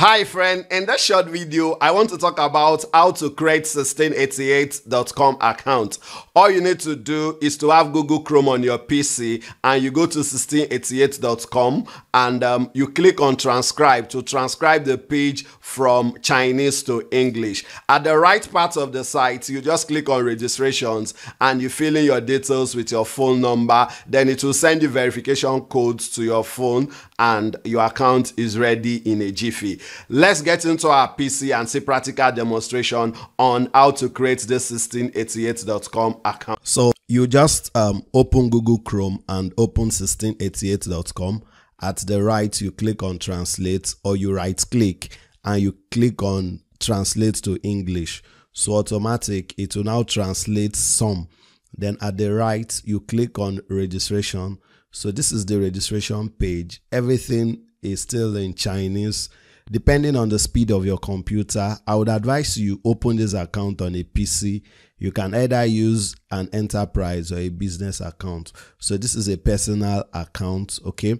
Hi friend, in this short video, I want to talk about how to create 1688.com account. All you need to do is to have Google Chrome on your PC and you go to 1688.com and um, you click on transcribe to transcribe the page from Chinese to English. At the right part of the site, you just click on registrations and you fill in your details with your phone number. Then it will send you verification codes to your phone and your account is ready in a jiffy. Let's get into our PC and see practical demonstration on how to create this 1688.com account. So you just um, open Google Chrome and open 1688.com. At the right, you click on translate or you right click and you click on translate to English. So automatic, it will now translate some. Then at the right, you click on registration. So this is the registration page. Everything is still in Chinese depending on the speed of your computer i would advise you open this account on a pc you can either use an enterprise or a business account. So this is a personal account okay?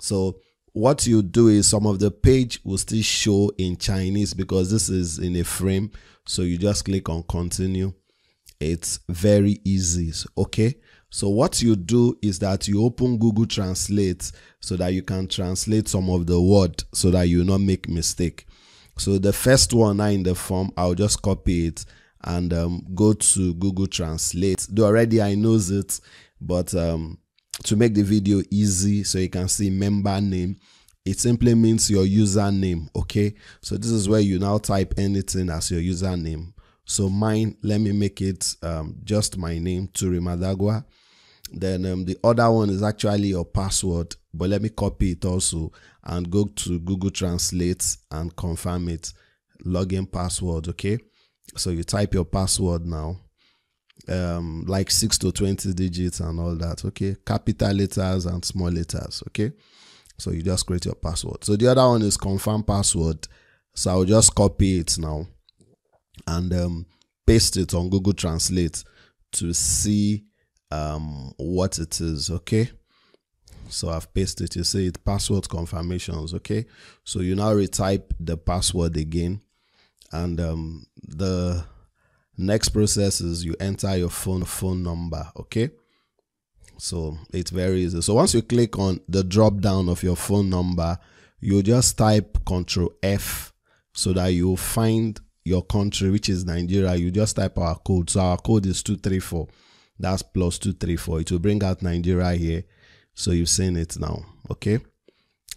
So what you do is some of the page will still show in chinese because this is in a frame. So you just click on continue. It's very easy okay so what you do is that you open Google Translate so that you can translate some of the word so that you not make mistake. So the first one now in the form, I'll just copy it and um, go to Google Translate. Though already I knows it, but um, to make the video easy so you can see member name, it simply means your username. Okay, so this is where you now type anything as your username. So mine, let me make it um, just my name, Turi Madagwa. Then um, the other one is actually your password, but let me copy it also and go to Google Translate and confirm it. Login password, okay? So you type your password now, um, like 6 to 20 digits and all that, okay? Capital letters and small letters, okay? So you just create your password. So the other one is confirm password. So I'll just copy it now and um, paste it on Google Translate to see um, what it is, okay? So I've pasted it. you see it password confirmations, okay? So you now retype the password again and um, the next process is you enter your phone phone number, okay? So it's very easy. So once you click on the drop down of your phone number, you just type control F so that you find your country, which is Nigeria. You just type our code. So our code is 234 that's plus 234 it will bring out nigeria here. So you've seen it now okay?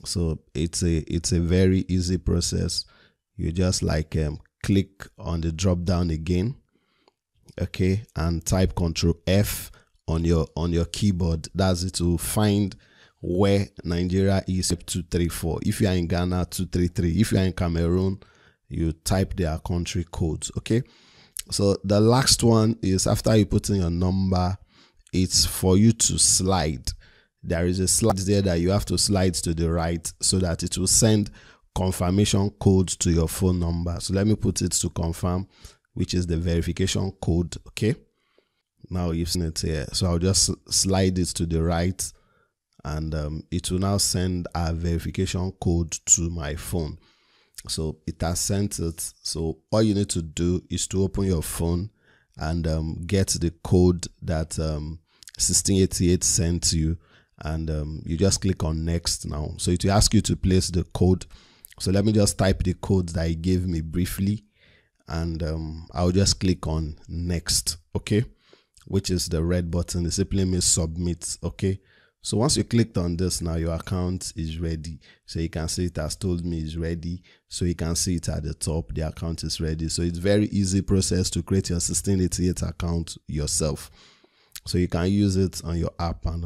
So it's a it's a very easy process. You just like um, click on the drop down again okay? And type control f on your on your keyboard. That's it. To find where nigeria is 234 if you are in ghana 233 if you are in cameroon you type their country codes okay so the last one is after you put in your number, it's for you to slide. There is a slide there that you have to slide to the right so that it will send confirmation code to your phone number. So let me put it to confirm, which is the verification code. Okay. Now you've seen it here. So I'll just slide it to the right and um, it will now send a verification code to my phone. So it has sent it. So all you need to do is to open your phone and um, get the code that um, 1688 sent you. And um, you just click on next now. So it will ask you to place the code. So let me just type the code that he gave me briefly. And um, I'll just click on next. Okay. Which is the red button. It simply means submit. Okay. So once you clicked on this now, your account is ready. So you can see it has told me it's ready. So you can see it at the top, the account is ready. So it's very easy process to create your 1688 account yourself. So you can use it on your app and